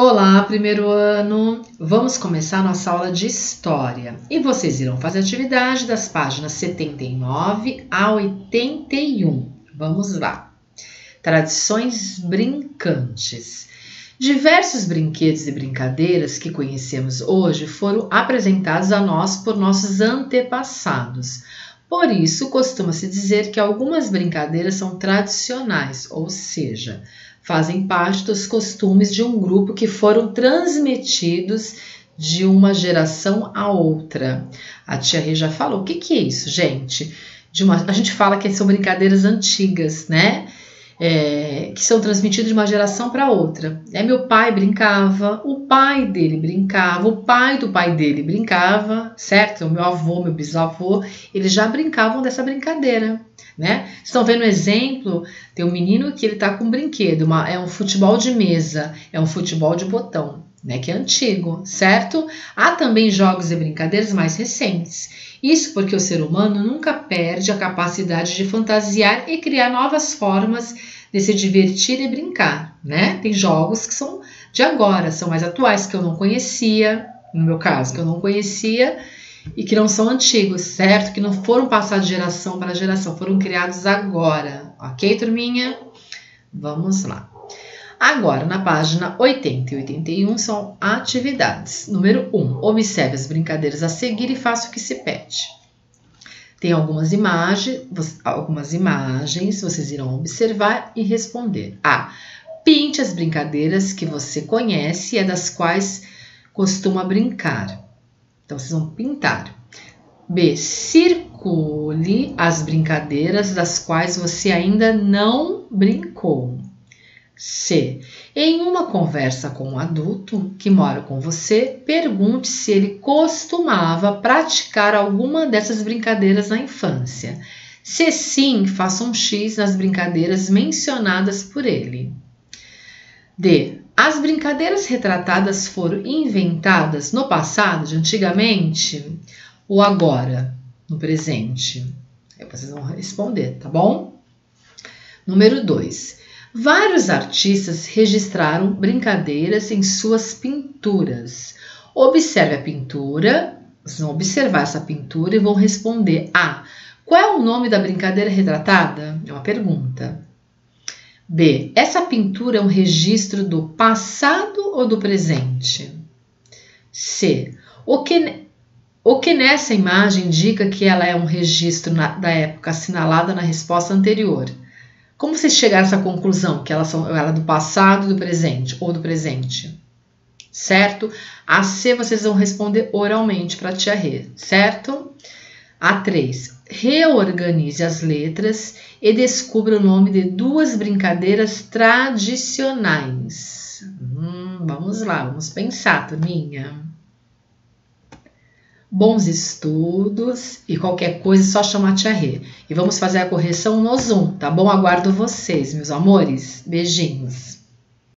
Olá, primeiro ano! Vamos começar nossa aula de História e vocês irão fazer atividade das páginas 79 a 81. Vamos lá! Tradições brincantes. Diversos brinquedos e brincadeiras que conhecemos hoje foram apresentados a nós por nossos antepassados. Por isso, costuma-se dizer que algumas brincadeiras são tradicionais, ou seja, fazem parte dos costumes de um grupo que foram transmitidos de uma geração a outra. A tia Rê já falou. O que, que é isso, gente? Uma, a gente fala que são brincadeiras antigas, né? É, que são transmitidas de uma geração para outra. É, meu pai brincava, o pai dele brincava, o pai do pai dele brincava, certo? O meu avô, meu bisavô, eles já brincavam dessa brincadeira né? Estão vendo um exemplo? Tem um menino que ele tá com um brinquedo, uma, é um futebol de mesa, é um futebol de botão, né? Que é antigo, certo? Há também jogos e brincadeiras mais recentes. Isso porque o ser humano nunca perde a capacidade de fantasiar e criar novas formas de se divertir e brincar, né? Tem jogos que são de agora, são mais atuais que eu não conhecia, no meu caso, que eu não conhecia e que não são antigos, certo? Que não foram passados de geração para geração, foram criados agora, ok, turminha? Vamos lá. Agora, na página 80 e 81 são atividades. Número 1. Observe as brincadeiras a seguir e faça o que se pede. Tem algumas imagens, algumas imagens, vocês irão observar e responder. A. Pinte as brincadeiras que você conhece e é das quais costuma brincar. Então, vocês vão pintar. B. Circule as brincadeiras das quais você ainda não brincou. C. Em uma conversa com um adulto que mora com você, pergunte se ele costumava praticar alguma dessas brincadeiras na infância. Se sim, faça um X nas brincadeiras mencionadas por ele. D. As brincadeiras retratadas foram inventadas no passado, de antigamente, ou agora, no presente? Aí vocês vão responder, tá bom? Número 2. Vários artistas registraram brincadeiras em suas pinturas. Observe a pintura, vão observar essa pintura e vão responder A. Qual é o nome da brincadeira retratada? É uma pergunta. B. Essa pintura é um registro do passado ou do presente? C. O que, o que nessa imagem indica que ela é um registro na, da época assinalada na resposta anterior? Como vocês chegaram a essa conclusão que elas são ela é do passado, do presente ou do presente? Certo? A C vocês vão responder oralmente para a tia Rê, certo? A 3 reorganize as letras e descubra o nome de duas brincadeiras tradicionais. Hum, vamos lá, vamos pensar, turminha. Bons estudos e qualquer coisa só chamar a Tia Rê. E vamos fazer a correção no Zoom, tá bom? Aguardo vocês, meus amores. Beijinhos.